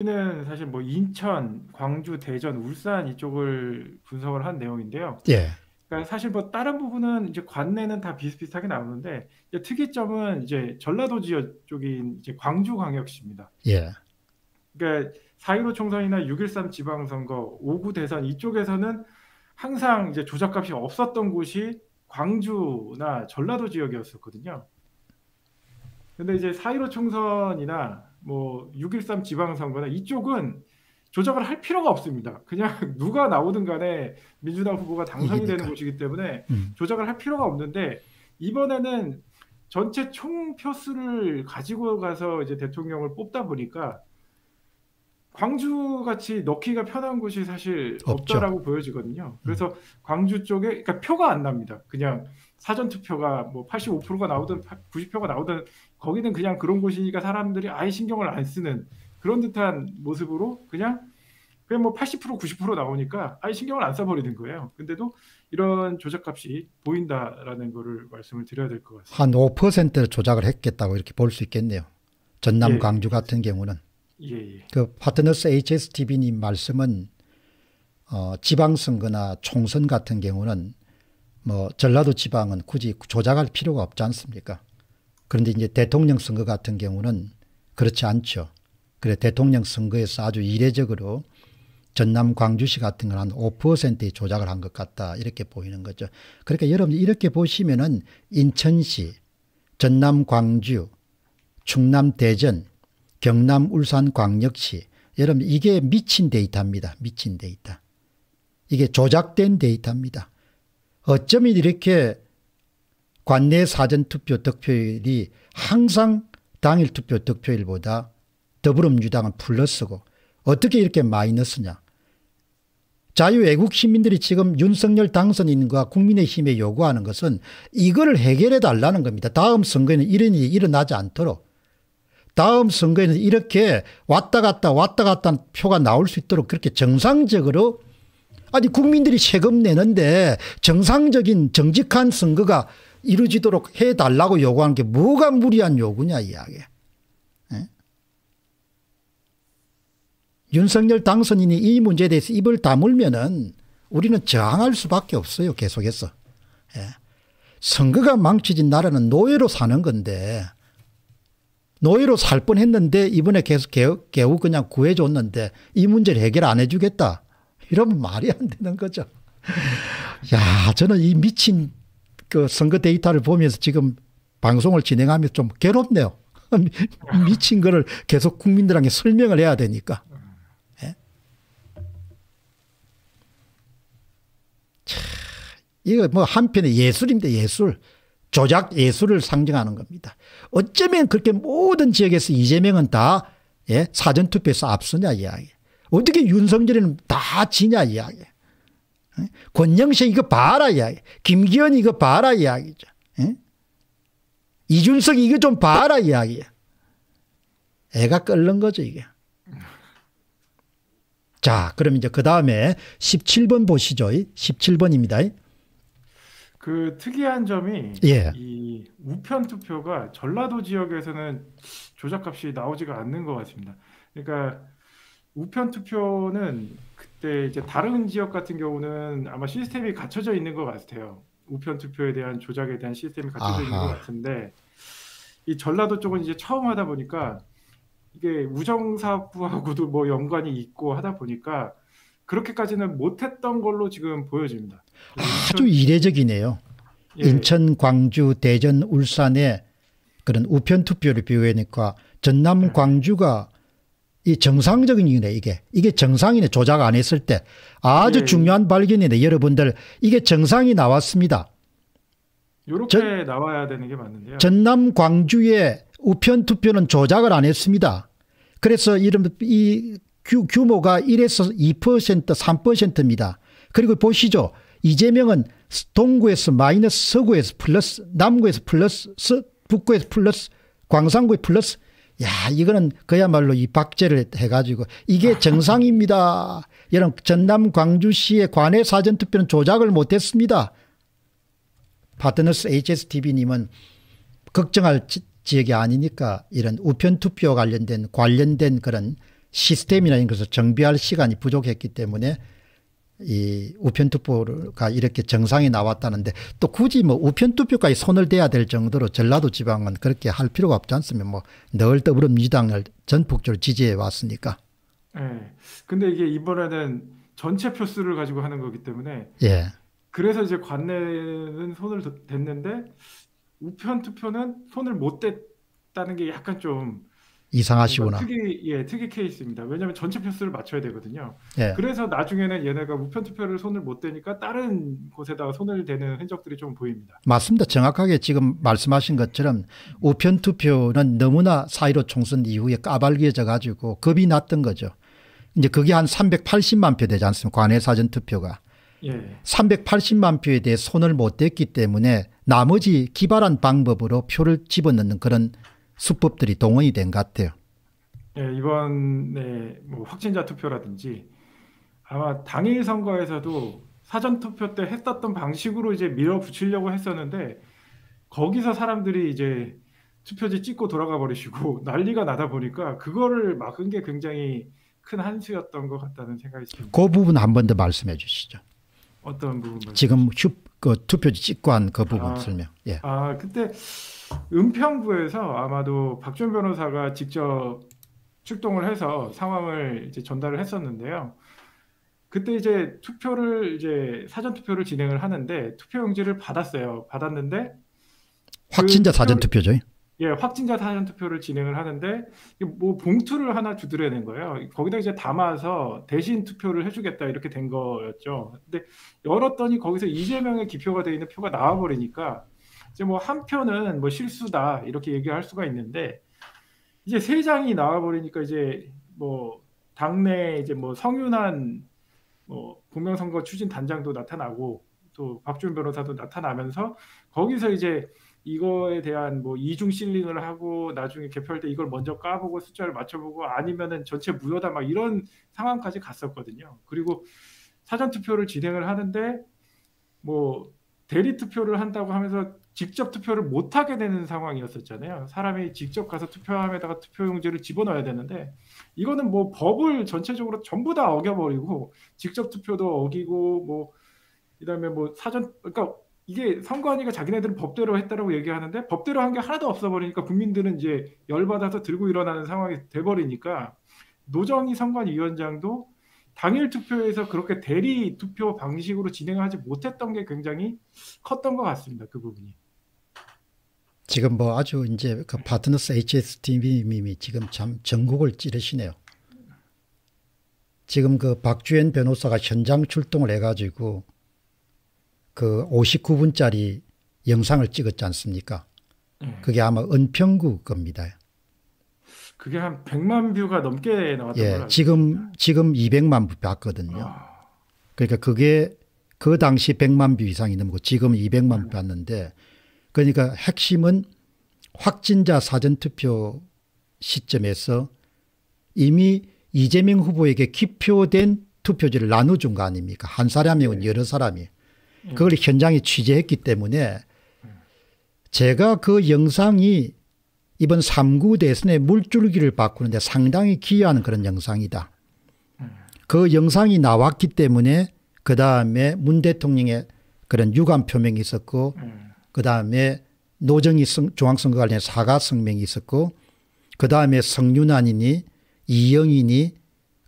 는 사실 뭐 인천, 광주, 대전, 울산 이쪽을 분석을 한 내용인데요. 예. 그러니까 사실 뭐 다른 부분은 이제 관내는 다 비슷비슷하게 나오는데 이제 특이점은 이제 전라도 지역 쪽인 이제 광주광역시입니다. 예. 그러니까 4.15 총선이나 6.13 지방선거, 5구 대선 이쪽에서는 항상 이제 조작값이 없었던 곳이 광주나 전라도 지역이었었거든요. 근데 이제 4.15 총선이나 뭐 6.13 지방선거나 이쪽은 조작을 할 필요가 없습니다. 그냥 누가 나오든 간에 민주당 후보가 당선이 되는 곳이기 때문에 음. 조작을 할 필요가 없는데 이번에는 전체 총 표수를 가지고 가서 이제 대통령을 뽑다 보니까 광주 같이 넣기가 편한 곳이 사실 없죠. 없다라고 보여지거든요. 그래서 광주 쪽에 그러니까 표가 안 납니다. 그냥 사전 투표가 뭐 85%가 나오든 90%가 나오든 거기는 그냥 그런 곳이니까 사람들이 아예 신경을 안 쓰는 그런 듯한 모습으로 그냥 그냥 뭐 80% 90% 나오니까 아예 신경을 안 써버리는 거예요. 근데도 이런 조작값이 보인다라는 거를 말씀을 드려야 될 것 같습니다. 한 5%를 조작을 했겠다고 이렇게 볼 수 있겠네요. 전남 예. 광주 같은 경우는. 예, 예. 그 파트너스 HSTV님 말씀은 어, 지방선거나 총선 같은 경우는 뭐 전라도 지방은 굳이 조작할 필요가 없지 않습니까? 그런데 이제 대통령 선거 같은 경우는 그렇지 않죠. 그래 대통령 선거에서 아주 이례적으로 전남 광주시 같은 건 한 5%의 조작을 한 것 같다 이렇게 보이는 거죠. 그러니까 여러분 이렇게 보시면은 인천시, 전남 광주, 충남 대전, 경남 울산 광역시 여러분 이게 미친 데이터입니다. 미친 데이터. 이게 조작된 데이터입니다. 어쩌면 이렇게 관내 사전투표 득표율이 항상 당일 투표 득표율보다 더불어민주당은 플러스고 어떻게 이렇게 마이너스냐. 자유애국 시민들이 지금 윤석열 당선인과 국민의힘에 요구하는 것은 이거를 해결해 달라는 겁니다. 다음 선거에는 이런 일이 일어나지 않도록 다음 선거에는 이렇게 왔다 갔다 왔다 갔다 표가 나올 수 있도록 그렇게 정상적으로 아니 국민들이 세금 내는데 정상적인 정직한 선거가 이루어지도록 해달라고 요구하는 게 뭐가 무리한 요구냐 이야기. 예? 윤석열 당선인이 이 문제에 대해서 입을 다물면은 우리는 저항할 수밖에 없어요 계속해서. 예. 선거가 망쳐진 나라는 노예로 사는 건데 노예로 살 뻔했는데 이번에 계속 개우, 개우 그냥 구해줬는데 이 문제를 해결 안 해주겠다. 이러면 말이 안 되는 거죠. 야, 저는 이 미친 그 선거 데이터를 보면서 지금 방송을 진행하면서 좀 괴롭네요. 미친 거를 계속 국민들에게 설명을 해야 되니까. 예? 차, 이거 뭐 한편의 예술인데 예술. 조작 예술을 상징하는 겁니다. 어쩌면 그렇게 모든 지역에서 이재명은 다 예? 사전투표에서 앞서냐 이야기. 어떻게 윤석열이는 다 지냐 이야기. 예? 권영세 이거 봐라 이야기. 김기현 이거 봐라 이야기죠. 예? 이준석 이거 좀 봐라 이야기. 애가 끓는 거죠 이게. 자 그럼 이제 그 다음에 17번 보시죠. 17번입니다. 그 특이한 점이 예. 이 우편 투표가 전라도 지역에서는 조작값이 나오지가 않는 것 같습니다. 그러니까 우편 투표는 그때 이제 다른 지역 같은 경우는 아마 시스템이 갖춰져 있는 것 같아요. 우편 투표에 대한 조작에 대한 시스템이 갖춰져 아하. 있는 것 같은데 이 전라도 쪽은 이제 처음 하다 보니까 이게 우정사부하고도 뭐 연관이 있고 하다 보니까 그렇게까지는 못했던 걸로 지금 보여집니다. 아주 이례적이네요. 예. 인천, 광주, 대전, 울산의 그런 우편 투표를 비교하니까 전남, 네. 광주가 이 정상적인 이네 이게 이게 정상이네 조작 안 했을 때 아주 예. 중요한 발견이네 여러분들 이게 정상이 나왔습니다. 이렇게 나와야 되는 게 맞는데요. 전남, 광주의 우편 투표는 조작을 안 했습니다. 그래서 이런 이 규모가 1에서 2% 3%입니다. 그리고 보시죠. 이재명은 동구에서 마이너스 서구에서 플러스 남구에서 플러스 북구에서 플러스 광산구에 플러스 야 이거는 그야말로 이 박제를 해가지고 이게 정상입니다. 여러분 전남 광주시의 관내 사전투표는 조작을 못했습니다. 파트너스 HSTV님은 걱정할 지역이 아니니까 이런 우편투표 관련된 관련된 그런 시스템이나 이런 것을 정비할 시간이 부족했기 때문에 이 우편 투표가 이렇게 정상이 나왔다는데 또 굳이 뭐 우편 투표까지 손을 대야 될 정도로 전라도 지방은 그렇게 할 필요가 없지 않습니까? 뭐 늘 더불어민주당을 전폭적으로 지지해 왔으니까. 예. 네. 근데 이게 이번에는 전체 표수를 가지고 하는 거기 때문에 예. 그래서 이제 관내는 손을 댔는데 우편 투표는 손을 못 댔다는 게 약간 좀 이상하시구나. 특이 예 특이 케이스입니다. 왜냐하면 전체 표수를 맞춰야 되거든요. 예. 그래서 나중에는 얘네가 우편 투표를 손을 못 대니까 다른 곳에다가 손을 대는 흔적들이 좀 보입니다. 맞습니다. 정확하게 지금 말씀하신 것처럼 우편 투표는 너무나 사이로 총선 이후에 까발려져 가지고 겁이 났던 거죠. 이제 그게 한 380만 표 되지 않습니까? 관외 사전 투표가. 예. 380만 표에 대해 손을 못 댔기 때문에 나머지 기발한 방법으로 표를 집어넣는 그런 수법들이 동원이 된 것 같아요. 예, 이번에 뭐 확진자 투표라든지 아마 당일 선거에서도 사전 투표 때 했었던 방식으로 이제 밀어붙이려고 했었는데 거기서 사람들이 이제 투표지 찍고 돌아가 버리시고 난리가 나다 보니까 그거를 막은 게 굉장히 큰 한수였던 것 같다는 생각이 듭니다. 그 부분 한 번 더 말씀해 주시죠. 어떤 부분? 지금 휴, 그 투표지 찍고 한 그 부분 아, 설명. 예. 아 그때 은평구에서 아마도 박준 변호사가 직접 출동을 해서 상황을 이제 전달을 했었는데요. 그때 이제 투표를 이제 사전 투표를 진행을 하는데 투표 용지를 받았어요. 받았는데 확진자 그 사전 투표죠. 예, 확진자 사전 투표를 진행을 하는데 뭐 봉투를 하나 주드려낸 거예요. 거기다 이제 담아서 대신 투표를 해주겠다 이렇게 된 거였죠. 근데 열었더니 거기서 이재명의 기표가 되어 있는 표가 나와버리니까 이제 뭐 한 표는 뭐 실수다 이렇게 얘기할 수가 있는데 이제 세 장이 나와버리니까 이제 뭐 당내 이제 뭐 성윤한 뭐 공명선거 추진 단장도 나타나고 또 박준 변호사도 나타나면서 거기서 이제 이거에 대한 뭐 이중 실링을 하고 나중에 개표할 때 이걸 먼저 까보고 숫자를 맞춰보고 아니면은 전체 무효다 막 이런 상황까지 갔었거든요. 그리고 사전 투표를 진행을 하는데 뭐 대리 투표를 한다고 하면서 직접 투표를 못 하게 되는 상황이었었잖아요. 사람이 직접 가서 투표함에다가 투표용지를 집어넣어야 되는데 이거는 뭐 법을 전체적으로 전부 다 어겨버리고 직접 투표도 어기고 뭐 그다음에 뭐 사전 그러니까 이게 선관위가 자기네들은 법대로 했다라고 얘기하는데 법대로 한 게 하나도 없어 버리니까 국민들은 이제 열받아서 들고 일어나는 상황이 돼 버리니까 노정희 선관위원장도 당일 투표에서 그렇게 대리 투표 방식으로 진행하지 못했던 게 굉장히 컸던 것 같습니다. 그 부분이. 지금 뭐 아주 이제 그 파트너스 HSTV님이 지금 참 전국을 찌르시네요. 지금 그 박주현 변호사가 현장 출동을 해가지고 그 59분짜리 영상을 찍었지 않습니까? 네. 그게 아마 은평구 겁니다. 그게 한 100만 뷰가 넘게 나왔던 예, 지금 지금 200만 뷰 됐거든요. 아. 그러니까 그게 그 당시 100만 뷰 이상이 넘고 지금 200만 뷰 됐는데 그러니까 핵심은 확진자 사전투표 시점에서 이미 이재명 후보에게 기표된 투표지를 나눠준 거 아닙니까? 한 사람이면 네. 여러 사람이. 그걸 현장에 취재했기 때문에 제가 그 영상이 이번 3구 대선의 물줄기를 바꾸는데 상당히 기여하는 그런 영상이다. 그 영상이 나왔기 때문에 그 다음에 문 대통령의 그런 유감 표명이 있었고 그 다음에 노정희 중앙선거 관련 사과 성명이 있었고 그 다음에 성윤환이니 이영인이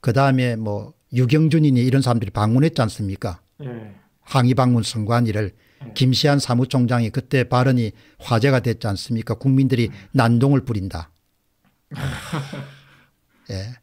그 다음에 뭐 유경준이니 이런 사람들이 방문했지 않습니까? 네. 항의 방문 선관위를 네. 김시한 사무총장이 그때 발언이 화제가 됐지 않습니까? 국민들이 난동을 부린다. 예.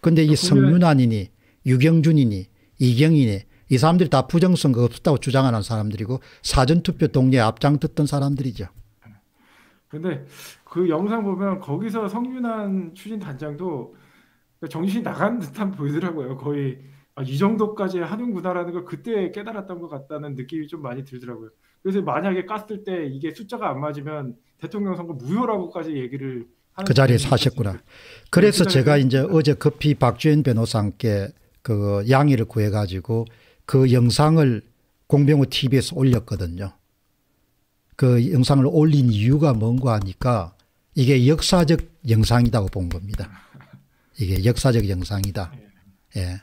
근데 이 성윤환이니 유경준이니 이경이니 이 사람들이 다 부정선거 없었다고 주장하는 사람들이고 사전투표 동료에 앞장듣던 사람들이죠. 근데 그 영상 보면 거기서 성윤환 추진 단장도 정신이 나간 듯한 보이더라고요. 거의 아, 이 정도까지 하는구나라는 걸 그때 깨달았던 것 같다는 느낌이 좀 많이 들더라고요. 그래서 만약에 깠을 때 이게 숫자가 안 맞으면 대통령 선거 무효라고까지 얘기를 그 자리에서 하셨구나. 그래서 그 제가 이제 어제 급히 박주현 변호사께 그 양해를 구해가지고 그 영상을 공병호 TV에서 올렸거든요. 그 영상을 올린 이유가 뭔가 하니까 이게 역사적 영상이라고 본 겁니다. 이게 역사적 영상이다. 예.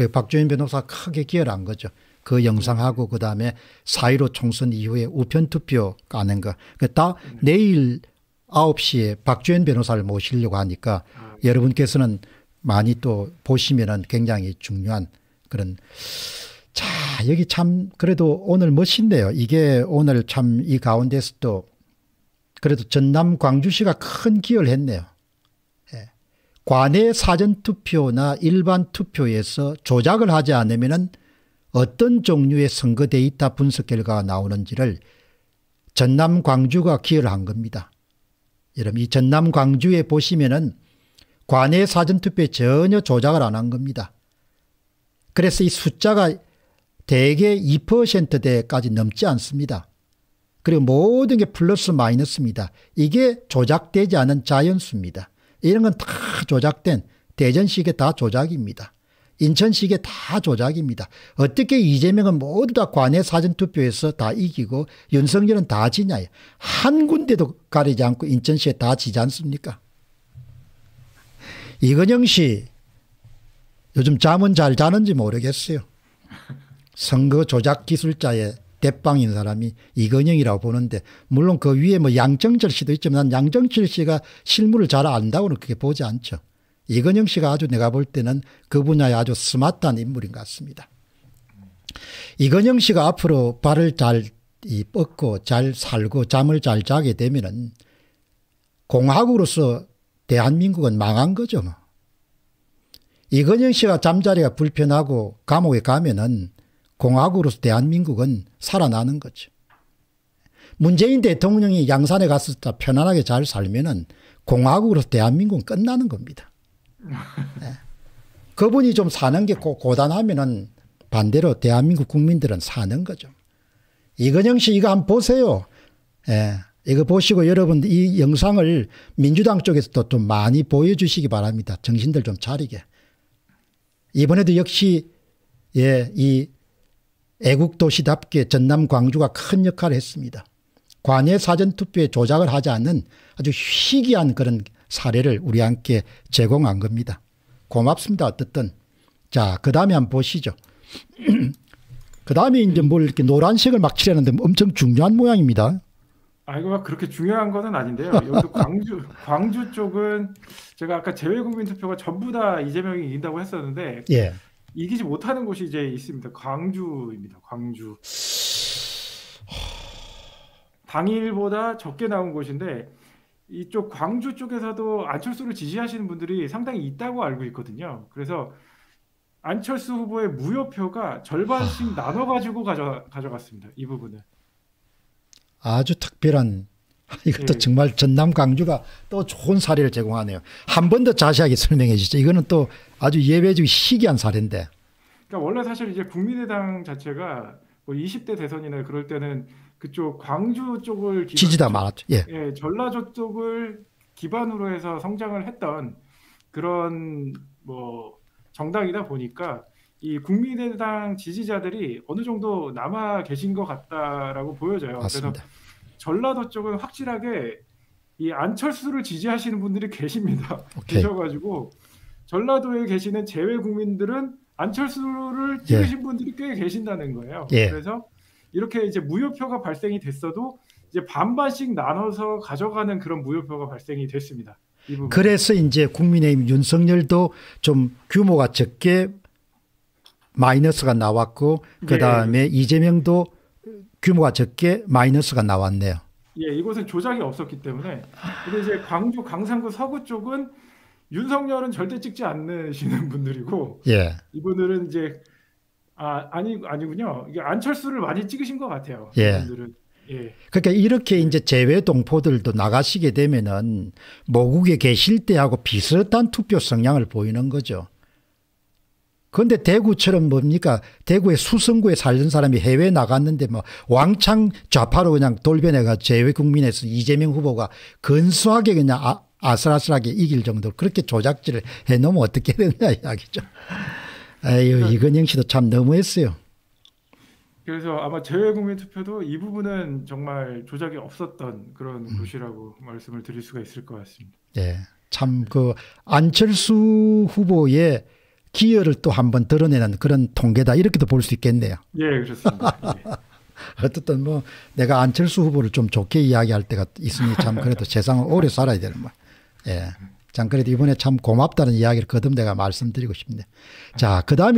예. 그 박주현 변호사 크게 기여한 거죠. 그 영상하고 그 다음에 4.15 총선 이후에 우편 투표 가는 거. 그다 내일 9시에 박주현 변호사를 모시려고 하니까 아, 여러분께서는 많이 또 보시면은 굉장히 중요한 그런 자, 여기 참 그래도 오늘 멋있네요. 이게 오늘 참 이 가운데서도 그래도 전남 광주시가 큰 기여를 했네요. 예. 관내 사전투표나 일반 투표에서 조작을 하지 않으면은 어떤 종류의 선거 데이터 분석 결과가 나오는지를 전남 광주가 기여를 한 겁니다. 여러분 이 전남 광주에 보시면은 관내 사전투표에 전혀 조작을 안 한 겁니다. 그래서 이 숫자가 대개 2%대까지 넘지 않습니다. 그리고 모든 게 플러스 마이너스입니다. 이게 조작되지 않은 자연수입니다. 이런 건 다 조작된 대전시계 다 조작입니다. 인천시계 다 조작입니다. 어떻게 이재명은 모두 다 관내 사전투표에서 다 이기고 윤석열은 다 지냐. 한 군데도 가리지 않고 인천시에 다 지지 않습니까? 이건영 씨 요즘 잠은 잘 자는지 모르겠어요. 선거 조작 기술자의 대빵인 사람이 이건영이라고 보는데 물론 그 위에 뭐 양정철 씨도 있지만 난 양정철 씨가 실물을 잘 안다고는 그렇게 보지 않죠. 이건영 씨가 아주 내가 볼 때는 그 분야에 아주 스마트한 인물인 것 같습니다. 이건영 씨가 앞으로 발을 잘 뻗고 잘 살고 잠을 잘 자게 되면은 공화국으로서 대한민국은 망한 거죠. 뭐. 이건영 씨가 잠자리가 불편하고 감옥에 가면은 공화국으로서 대한민국은 살아나는 거죠. 문재인 대통령이 양산에 가서 편안하게 잘 살면은 공화국으로서 대한민국은 끝나는 겁니다. 네. 그분이 좀 사는 게 고, 고단하면은 반대로 대한민국 국민들은 사는 거죠. 이건영 씨 이거 한번 보세요. 예. 이거 보시고 여러분 이 영상을 민주당 쪽에서도 좀 많이 보여주시기 바랍니다. 정신들 좀 차리게. 이번에도 역시 예, 이 애국도시답게 전남 광주가 큰 역할을 했습니다. 관내 사전투표에 조작을 하지 않는 아주 희귀한 그런 사례를 우리 함께 제공한 겁니다. 고맙습니다. 어떻든. 자, 그 다음에 한번 보시죠. 그 다음에 이제 뭘 이렇게 노란색을 막 칠했는데 엄청 중요한 모양입니다. 아, 이거 그렇게 중요한 것은 아닌데요. 여기도 광주, 광주 쪽은 제가 아까 재외국민 투표가 전부 다 이재명이 이긴다고 했었는데 예. 이기지 못하는 곳이 이제 있습니다. 광주입니다. 광주. 당일보다 적게 나온 곳인데 이쪽 광주 쪽에서도 안철수를 지지하시는 분들이 상당히 있다고 알고 있거든요. 그래서 안철수 후보의 무효표가 절반씩 나눠 가지고 가져 가져갔습니다. 이 부분은. 아주 특별한 이것도 예. 정말 전남 광주가 또 좋은 사례를 제공하네요. 한 번 더 자세하게 설명해 주시죠. 이거는 또 아주 예외적 희귀한 사례인데. 그러니까 원래 사실 이제 국민의당 자체가 뭐 20대 대선이나 그럴 때는 그쪽 광주 쪽을 기반- 지지다 많았죠. 예. 예, 전라도 쪽을 기반으로 해서 성장을 했던 그런 뭐 정당이다 보니까 이 국민의당 지지자들이 어느 정도 남아 계신 것 같다라고 보여져요. 그래서 맞습니다. 전라도 쪽은 확실하게 이 안철수를 지지하시는 분들이 계십니다. 오케이. 계셔가지고 전라도에 계시는 재외 국민들은 안철수를 찍으신 분들이 꽤 계신다는 거예요. 예. 그래서 이렇게 이제 무효표가 발생이 됐어도 이제 반반씩 나눠서 가져가는 그런 무효표가 발생이 됐습니다. 그래서 이제 국민의힘 윤석열도 좀 규모가 적게 마이너스가 나왔고 그 네. 다음에 이재명도 규모가 적게 마이너스가 나왔네요. 예, 이곳은 조작이 없었기 때문에. 근데 이제 광주 광산구 서구 쪽은 윤석열은 절대 찍지 않으시는 분들이고 예. 이분들은 이제 아 아니 아니군요. 이게 안철수를 많이 찍으신 것 같아요. 예. 이분들은 예. 그러니까 이렇게 이제 재외 동포들도 나가시게 되면은 모국에 계실 때하고 비슷한 투표 성향을 보이는 거죠. 그런데 대구처럼 뭡니까? 대구에 수성구에 살던 사람이 해외 나갔는데 뭐 왕창 좌파로 그냥 돌변해가 재외 국민에서 이재명 후보가 근소하게 그냥 아, 아슬아슬하게 이길 정도로 그렇게 조작질을 해놓으면 어떻게 되느냐 이야기죠. 아유, 이건영 씨도 참 너무했어요. 그래서 아마 재외국민 투표도 이 부분은 정말 조작이 없었던 그런 음. 곳이라고 말씀을 드릴 수가 있을 것 같습니다. 예. 참그 안철수 후보의 기여를 또 한번 드러내는 그런 통계다 이렇게도 볼 수 있겠네요. 예, 그렇습니다. 예. 어쨌든 뭐 내가 안철수 후보를 좀 좋게 이야기할 때가 있으니 참 그래도 세상을 오래 살아야 되는 말. 예. 참 그래도 이번에 참 고맙다는 이야기를 거듭 내가 말씀드리고 싶네. 자, 그다음에